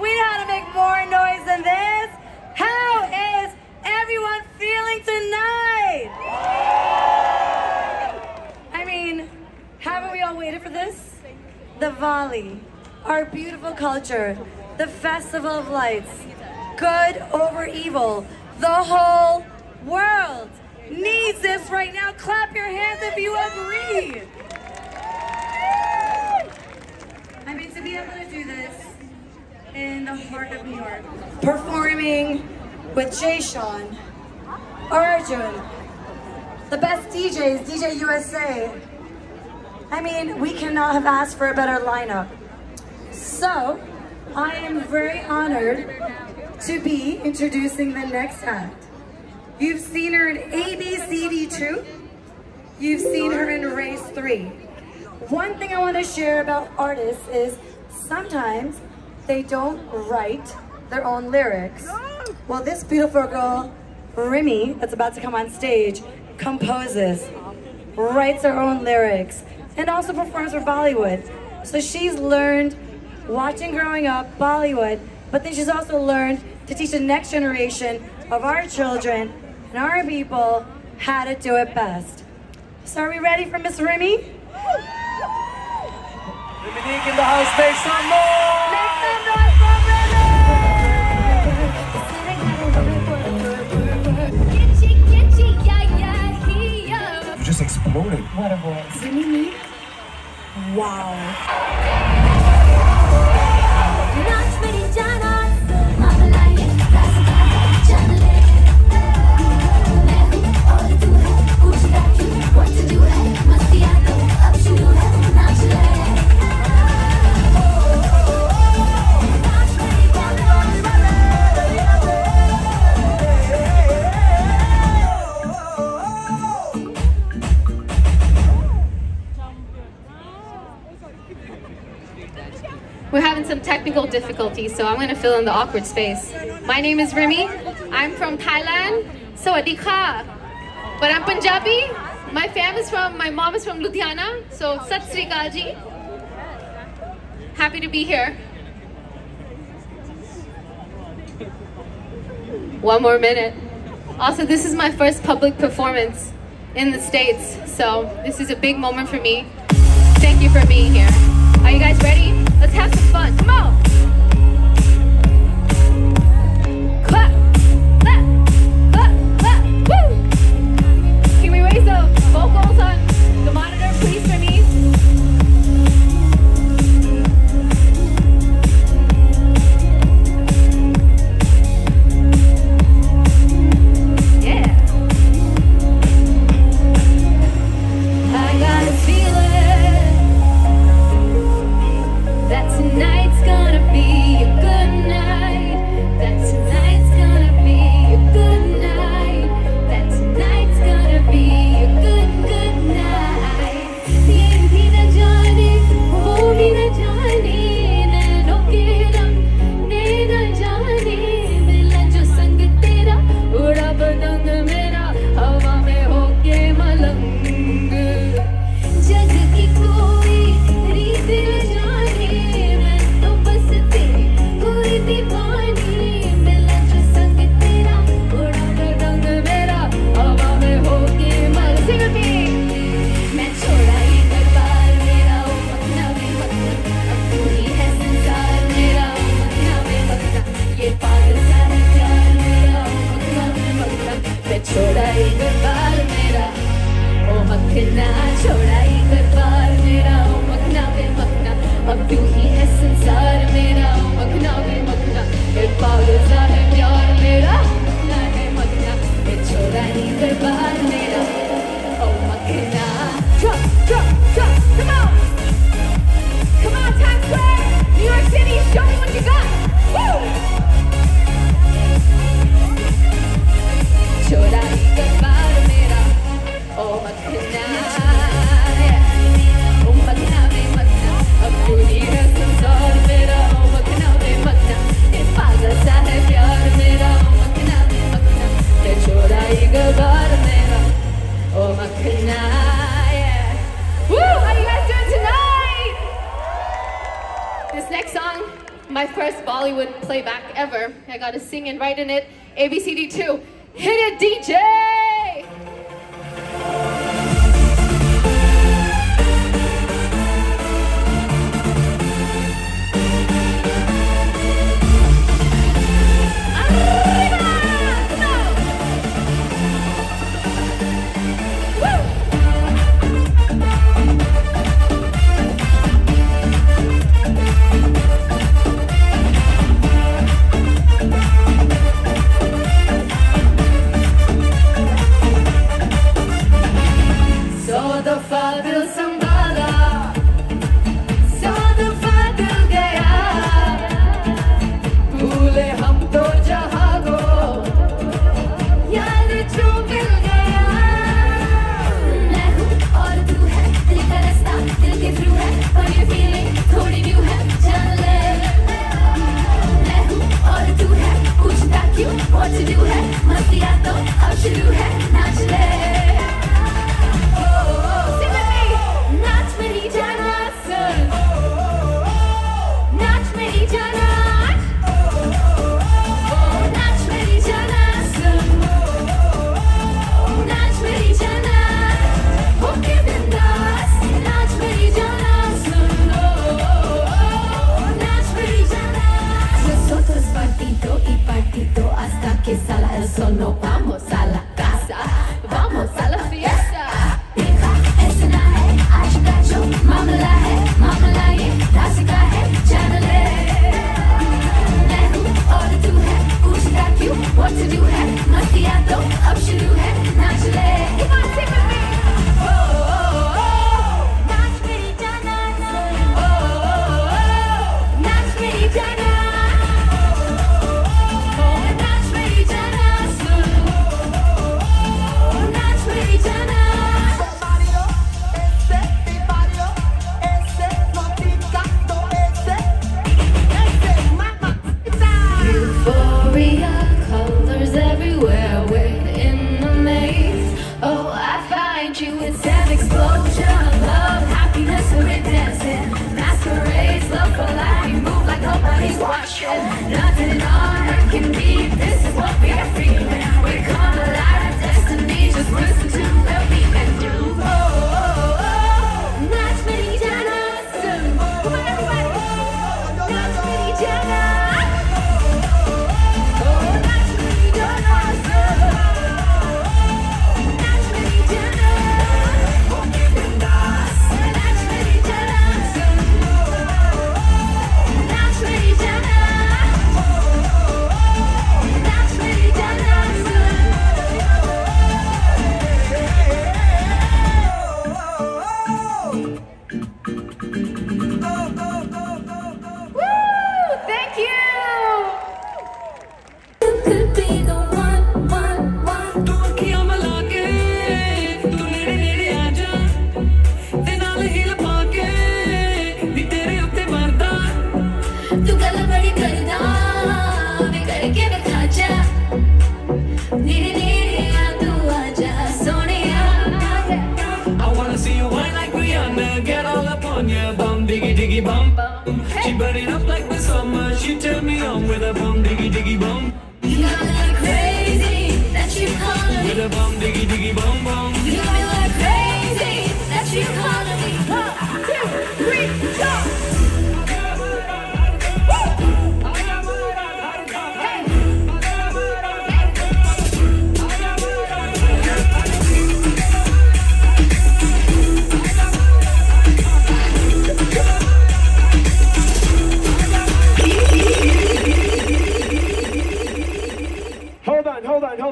We know how to make more noise than this. How is everyone feeling tonight? I mean, haven't we all waited for this? Diwali, our beautiful culture, the Festival of Lights, good over evil, the whole world needs this right now. Clap your hands if you agree. I mean, to be able to do this in the heart of New York, performing with Jay Sean, Arjun, the best DJs, DJ USA. I mean, we cannot have asked for a better lineup. So, I am very honored to be introducing the next act. You've seen her in ABCD2. You've seen her in Race 3. One thing I want to share about artists is sometimes they don't write their own lyrics. Well, this beautiful girl, Rimi, that's about to come on stage, composes, writes her own lyrics, and also performs for Bollywood. So she's learned watching growing up Bollywood, but then she's also learned to teach the next generation of our children and our people how to do it best. So are we ready for Miss Rimi? Dominique in the house, make some noise! Make some noise You just exploded. What a voice. Wow. So I'm going to fill in the awkward space. My name is Rimi. I'm from Thailand. Sawadee ka. But I'm Punjabi. My fam is from, my mom is from Ludhiana. So Sat Sri ji. Happy to be here. One more minute. Also, this is my first public performance in the States, so this is a big moment for me. Thank you for being here. Are you guys ready? Let's have some fun. Come on. In it. ABCD2.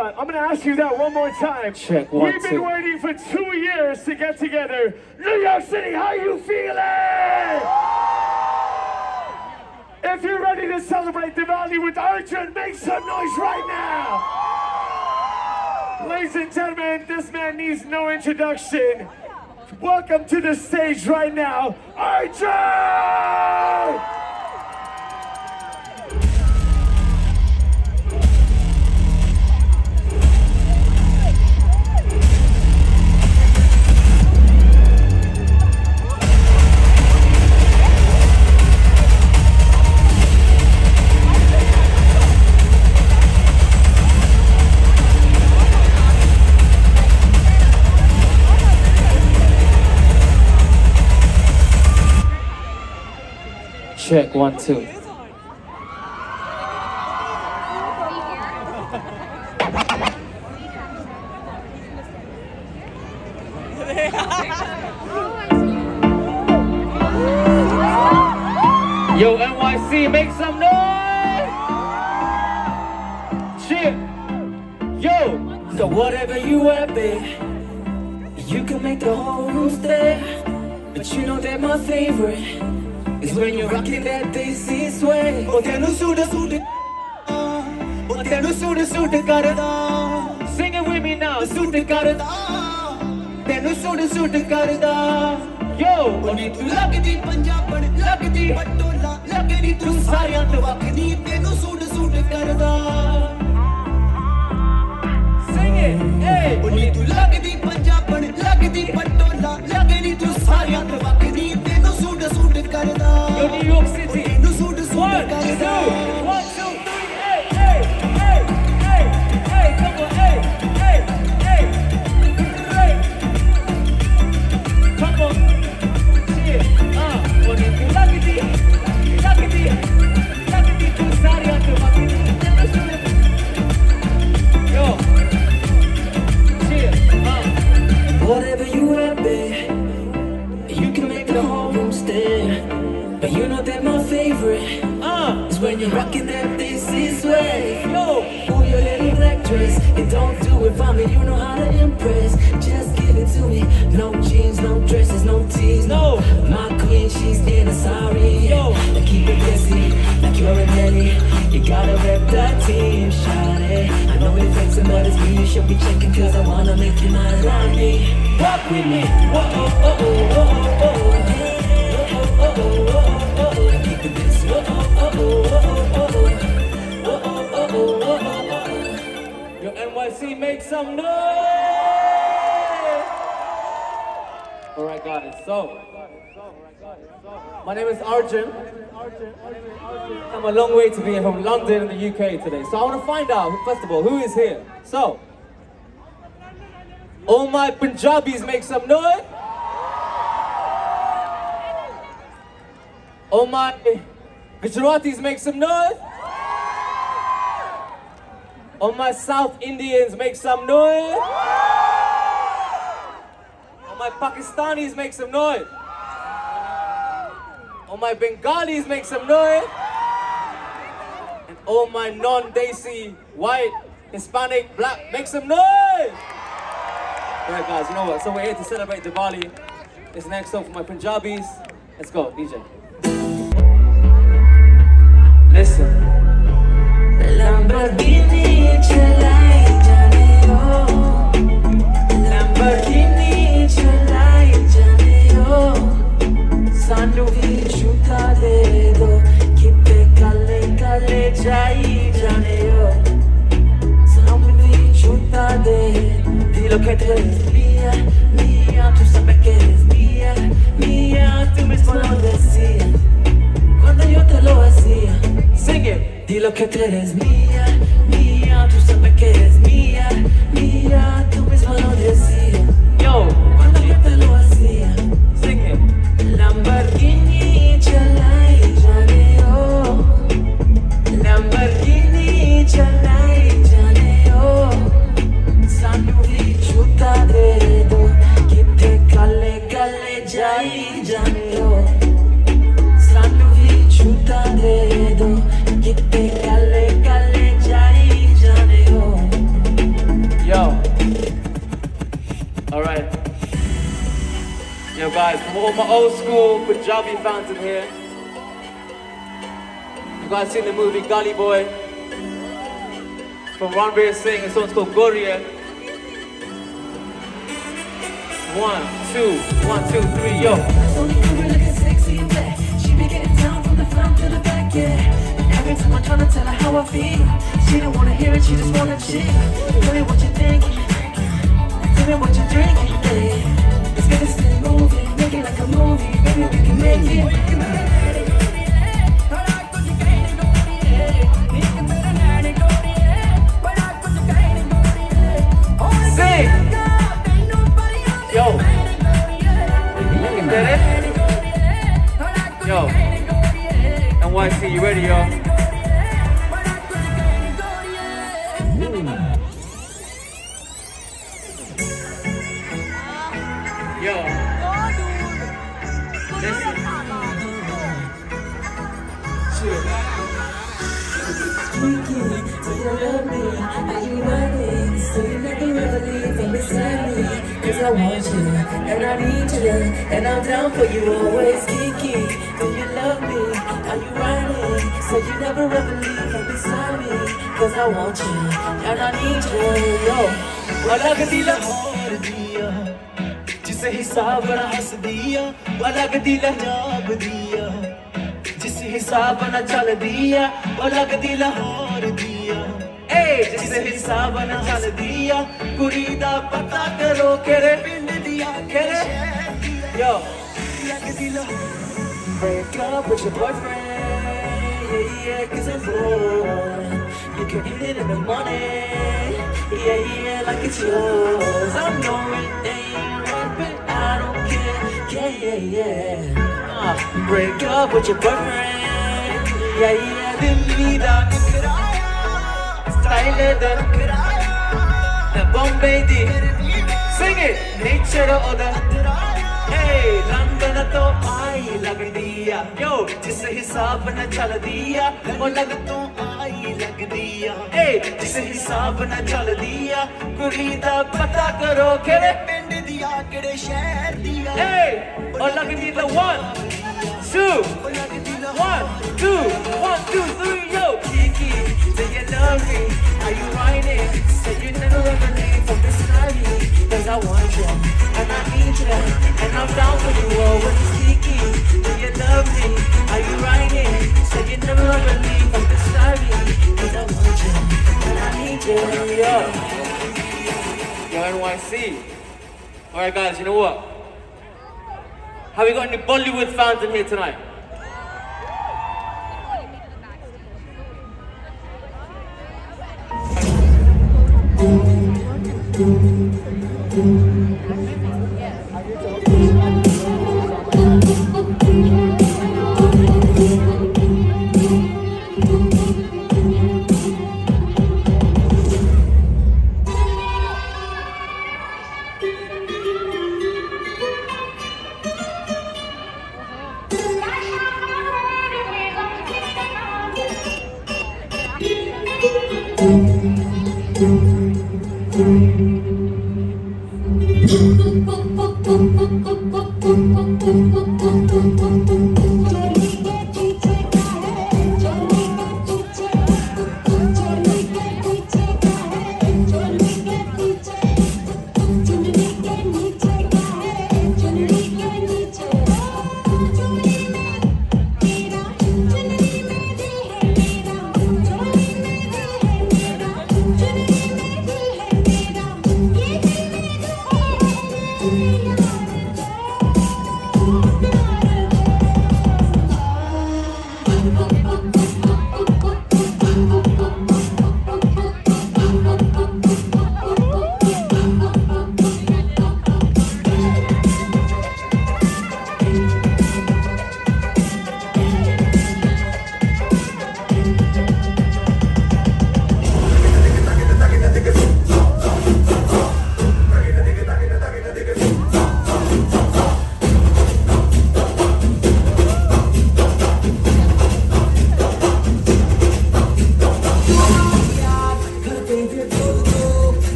Time. that one, more time. We've been two. waiting for two years to get together. New York City, how you feeling? If you're ready to celebrate Diwali with Arjun, make some noise right now. Ladies and gentlemen, this man needs no introduction. Welcome to the stage right now, Arjun! Check one, two. Yo, NYC, make some noise! Shit! Yo! So whatever you wear, babe, you can make the whole room stare. But you know that my favorite is when you're rocking that Daisy sway. Oh, tenu suda suda, oh tenu suda suda karda. Sing it with me now! Suda karda, tenu suda suda karda. Yo! ਉਹ ਨੀ ਤੂੰ ਲੱਗਦੀ ਪੰਜਾਬਣ ਲੱਗਦੀ ਪਟੋਲਾ ਲੱਗਦੀ ਤੂੰ ਸਾਰਿਆਂ ਤੋਂ ਵੱਖਰੀ ਤੈਨੂੰ ਸੂਟ ਸੂਟ ਕਰਦਾ Sing it! Hey! ਉਹ ਨੀ ਤੂੰ ਲੱਗਦੀ ਪੰਜਾਬਣ ਲੱਗਦੀ ਪਟੋਲਾ ਲੱਗਦੀ ਤੂੰ ਸਾਰਿਆਂ ਤੋਂ ਵੱਖਰੀ New York City. One, two, one. Alright, guys, so. My name is Arjun. I'm a long way to be here from London in the UK today. So I want to find out, first of all, who is here? So, all my Punjabis make some noise. All my Gujaratis make some noise. All my South Indians make some noise. All my Pakistanis make some noise. All my Bengalis make some noise. And all my non-Desi, white, Hispanic, black, make some noise. Alright guys, you know what? So we're here to celebrate Diwali. This next song for my Punjabis. Let's go, DJ. Que eres mía, mía Tú sabes que eres mía, mía Tú mismo lo decías Cuando yo te lo hacía Sing it. Dilo que tú eres mía, Punjabi fans in here. You guys seen the movie Gully Boy? From Ranveer Singh, the song's called Goria. One, two, one, two, three, yo. She be getting down from the front to the back, yeah. Every time I'm trying to tell her how I feel, she don't wanna hear it, she just wanna chill. Tell me what you tell me what yeah. Movie, baby we can make it. हिसाब न हंस दिया अलग दिल जाब दिया जिस हिसाब न चल दिया अलग दिल और दिया ए जिस हिसाब न चल दिया कुड़ी दा पता करो केरे पिंड दिया केरे. अलग दिल break up with your boyfriend yeah yeah cause I'm bored you can eat it in the morning yeah yeah like it's yours I know it Yeah, yeah, yeah. Uh, break up with your boyfriend. Yeah, yeah. Delhi दा नखराया style दा नखराया ना बॉम्बे दी सिंग इट nature ओदा Hey, London तो आई लगदी या यो जिस हिसाब न चल दिया वो लग तू आई ਆਈ ਲੱਗਦੀ ਆ ਏ ਜਿਸ ਹਿਸਾਬ ਨਾਲ ਚੱਲਦੀ ਆ ਕੁੜੀ ਦਾ ਪਤਾ ਕਰੋ ਕਿਹੜੇ ਪਿੰਡ ਦੀ ਆ ਕਿਹੜੇ ਸ਼ਹਿਰ ਦੀ ਆ ਏ ਉਹ ਲੱਗਦੀ the one two one two one two three yo Kiki do you love me are you riding say you never ever leave from beside me cause I want you and I need you and I'm down for you always Kiki do you love me are you riding say you never ever leave from beside me cause I want you and I need you Yeah. Yo, NYC. Alright, guys, you know what? Have we got any Bollywood fans in here tonight?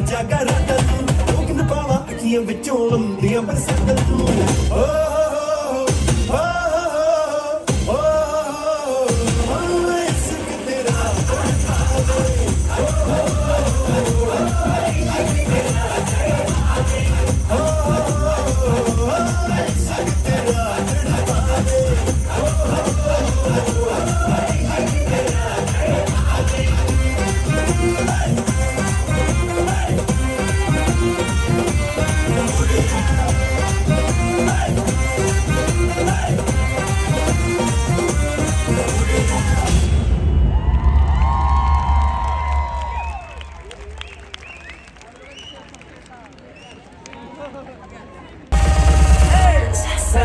ਜਾਗਾ ਰਾਤਾਂ ਤੂੰ ਲੋਕ ਨਪਾਵਾ ਅੱਖੀਆਂ ਵਿੱਚੋਂ ਲੰਮੀਆਂ ਬਰਸਾਤਾਂ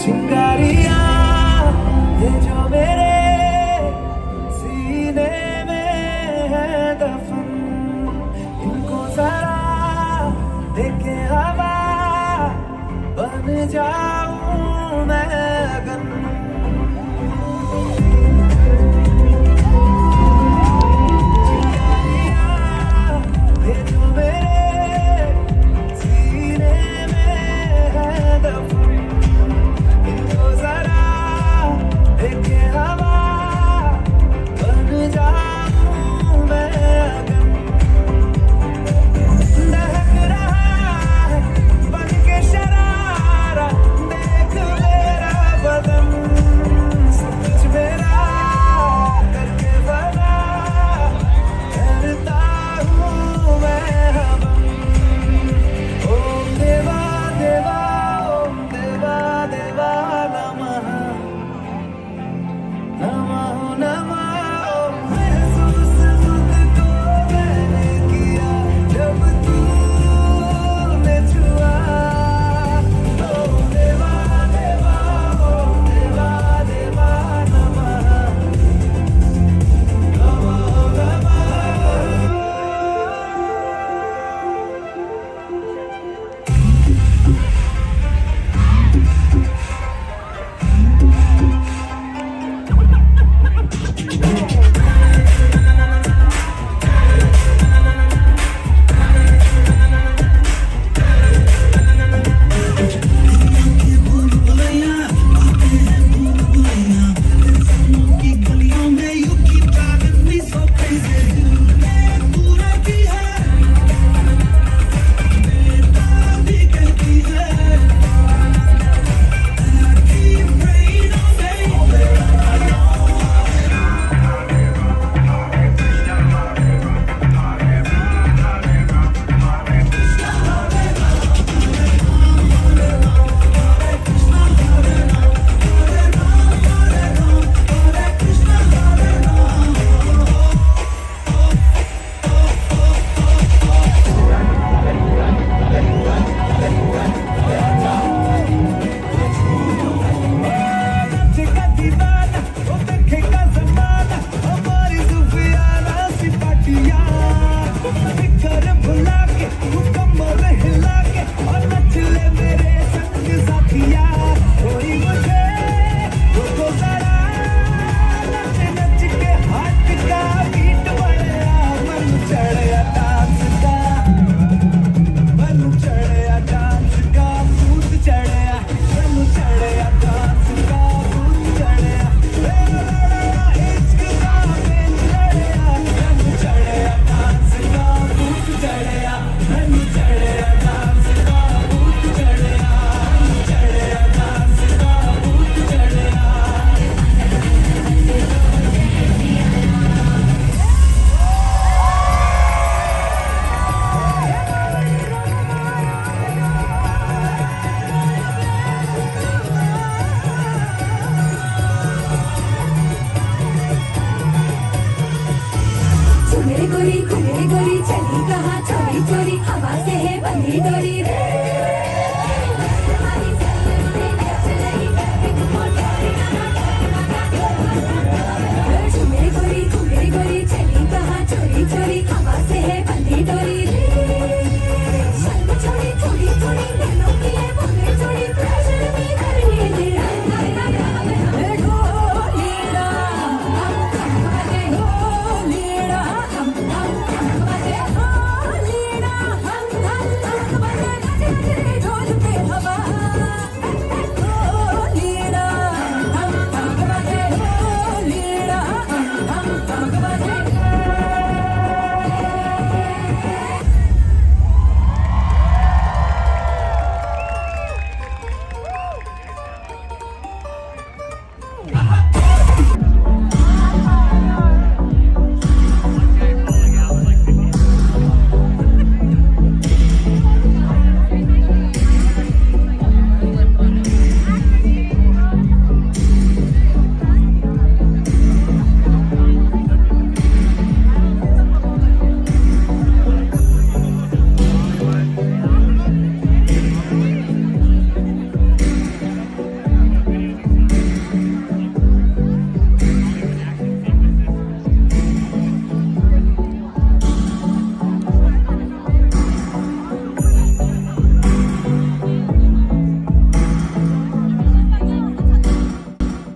to guide